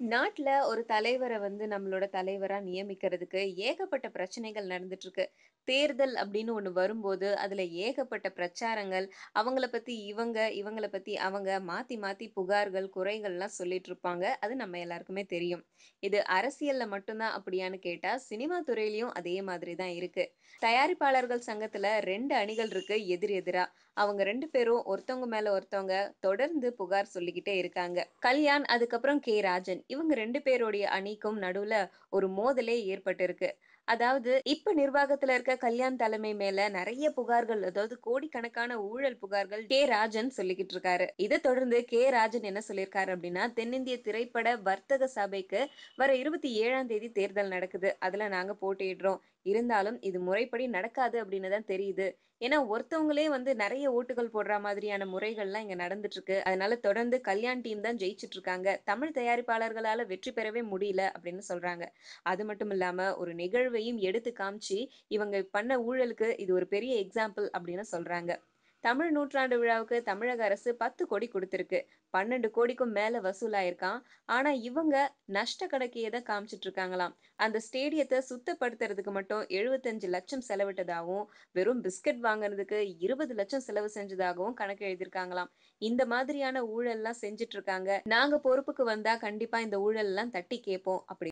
நாட்டுல ஒரு தலைவரை வந்து நம்மளோட தலைவரா நியமிக்கிறதுக்கு ஏகப்பட்ட பிரச்சனைகள் நடந்துட்டு இருக்கு. தேர்தல் அப்படின்னு ஒன்று வரும்போது, அதுல ஏகப்பட்ட பிரச்சாரங்கள், அவங்கள பத்தி இவங்க, இவங்கள பத்தி அவங்க மாத்தி மாத்தி புகார்கள், குறைகள்லாம் சொல்லிட்டு இருப்பாங்க. அது நம்ம எல்லாருக்குமே தெரியும். இது அரசியல்ல மட்டும் தான் அப்படியான்னு கேட்டா, சினிமா துறையிலையும் அதே மாதிரி தான் இருக்கு. தயாரிப்பாளர்கள் சங்கத்துல ரெண்டு அணிகள் இருக்கு எதிர் எதிரா. அவங்க ரெண்டு பேரும் ஒருத்தவங்க மேல ஒருத்தவங்க தொடர்ந்து புகார் சொல்லிக்கிட்டே இருக்காங்க. கல்யாண், அதுக்கப்புறம் கே. ராஜன் இவங்க ரெண்டு பேருடைய அணிக்கும் நடுவுல ஒரு மோதலே ஏற்பட்டிருக்கு. அதாவது இப்ப நிர்வாகத்துல இருக்க கல்யாண் தலைமை மேல நிறைய புகார்கள், அதாவது கோடிக்கணக்கான ஊழல் புகார்கள் கே. ராஜன் சொல்லிக்கிட்டு இருக்காரு. இதை தொடர்ந்து கே. ராஜன் என்ன சொல்லியிருக்காரு அப்படின்னா, தென்னிந்திய திரைப்பட வர்த்தக சபைக்கு வர 27ஆம் தேதி தேர்தல் நடக்குது. அதுல நாங்க போட்டியிடுறோம். இருந்தாலும் இது முறைப்படி நடக்காது அப்படின்னு தான் தெரியுது. ஏன்னா ஒருத்தவங்களே வந்து நிறைய ஓட்டுகள் போடுற மாதிரியான முறைகள்லாம் இங்க நடந்துட்டு இருக்கு. அதனால தொடர்ந்து கல்யாண் டீம் தான் ஜெயிச்சுட்டு இருக்காங்க. தமிழ் தயாரிப்பாளர்களால வெற்றி பெறவே முடியல அப்படின்னு சொல்றாங்க. அது மட்டும் இல்லாம ஒரு நிகழ்வையும் எடுத்து காமிச்சு, இவங்க பண்ண ஊழலுக்கு இது ஒரு பெரிய எக்ஸாம்பிள் அப்படின்னு சொல்றாங்க. தமிழ் நூற்றாண்டு விழாவுக்கு தமிழக அரசு 10 கோடி கொடுத்துருக்கு பன்னெண்டு கோடிக்கும் மேல வசூலாயிருக்கான் ஆனா இவங்க நஷ்ட கணக்கு காமிச்சிட்டு இருக்காங்களாம். அந்த ஸ்டேடியத்தை சுத்தப்படுத்துறதுக்கு மட்டும் 75 லட்சம் செலவிட்டதாவும், வெறும் பிஸ்கட் வாங்குறதுக்கு 20 லட்சம் செலவு செஞ்சதாகவும் கணக்கு எழுதியிருக்காங்களாம். இந்த மாதிரியான ஊழல்லாம் செஞ்சுட்டு இருக்காங்க. நாங்க பொறுப்புக்கு வந்தா கண்டிப்பா இந்த ஊழல் எல்லாம் தட்டி கேட்போம் அப்படி